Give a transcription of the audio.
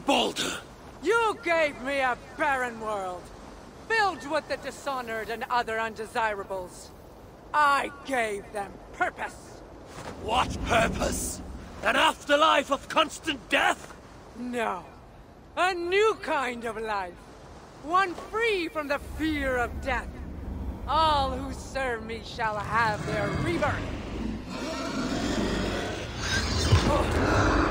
me You gave me a barren world, filled with the dishonored and other undesirables. I gave them purpose. What purpose? An afterlife of constant death? No. A new kind of life. One free from the fear of death. All who serve me shall have their rebirth. Oh.